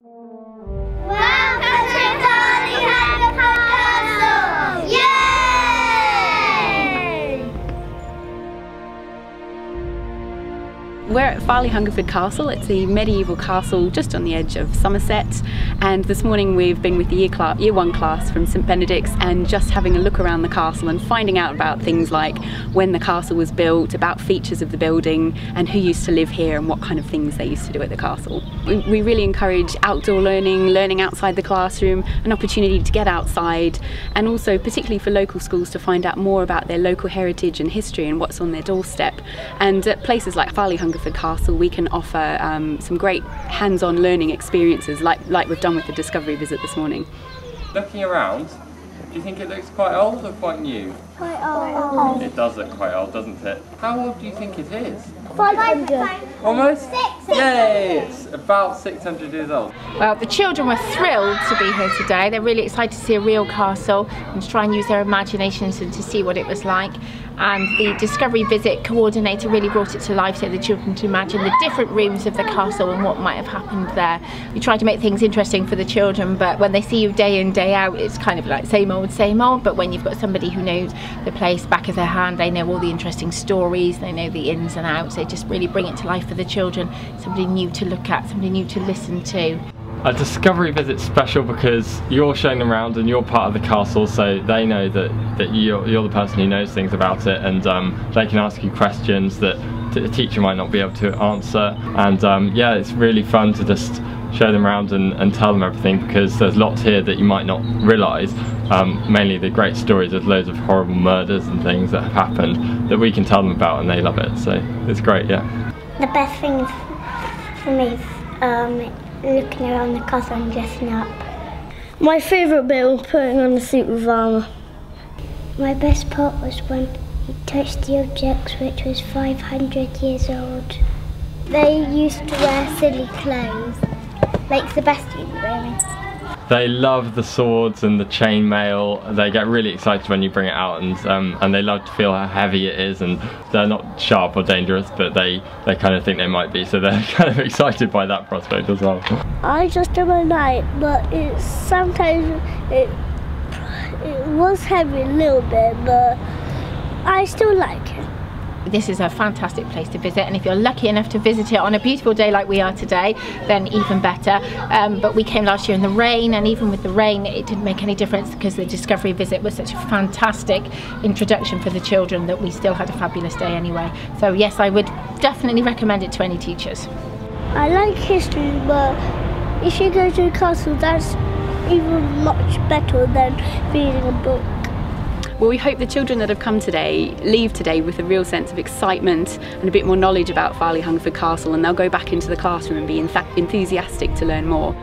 Ué! We're at Farleigh Hungerford Castle. It's a medieval castle just on the edge of Somerset. And this morning we've been with the year, class, year one class from St Benedict's and just having a look around the castle and finding out about things like when the castle was built, about features of the building and who used to live here and what kind of things they used to do at the castle. We, we really encourage outdoor learning, learning outside the classroom, an opportunity to get outside and also particularly for local schools to find out more about their local heritage and history and what's on their doorstep. And at places like Farleigh Hungerford Hungerford Castle, we can offer um, some great hands-on learning experiences like, like we've done with the Discovery visit this morning. Looking around, do you think it looks quite old or quite new? Quite old. It does look quite old, doesn't it? How old do you think it is? 500. Almost? 600. Yay! It's about 600 years old. Well, the children were thrilled to be here today. They're really excited to see a real castle and to try and use their imaginations and to see what it was like. And the Discovery Visit coordinator really brought it to life so the children to imagine the different rooms of the castle and what might have happened there. We try to make things interesting for the children, but when they see you day in, day out, it's kind of like same old, same old. But when you've got somebody who knows the place back of their hand, they know all the interesting stories, they know the ins and outs, they just really bring it to life for the children. Somebody new to look at, somebody new to listen to. A discovery visit's special because you're showing them around and you're part of the castle so they know that, that you're, you're the person who knows things about it and um, they can ask you questions that the teacher might not be able to answer. And um, yeah it's really fun to just show them around and, and, tell them everything because there's lots here that you might not realise um, mainly the great stories of loads of horrible murders and things that have happened that we can tell them about and they love it. So it's great yeah. The best thing for me um, looking around the castle and dressing up. My favourite bit was putting on the suit with armour. My best part was when he touched the objects which was 500 years old. They used to wear silly clothes, like Sebastian wearing. They love the swords and the chainmail. They get really excited when you bring it out and um, and they love to feel how heavy it is and they're not sharp or dangerous but they, they kind of think they might be so they're kind of excited by that prospect as well. I just do a knight but it's sometimes it, it was heavy a little bit but I still like it this is a fantastic place to visit and if you're lucky enough to visit it on a beautiful day like we are today then even better. Um, but we came last year in the rain and even with the rain it didn't make any difference because the discovery visit was such a fantastic introduction for the children that we still had a fabulous day anyway. So yes I would definitely recommend it to any teachers. I like history but if you go to a castle that's even much better than reading a book well, we hope the children that have come today leave today with a real sense of excitement and a bit more knowledge about Farleigh Hungerford Castle and they'll go back into the classroom and be enthusiastic to learn more.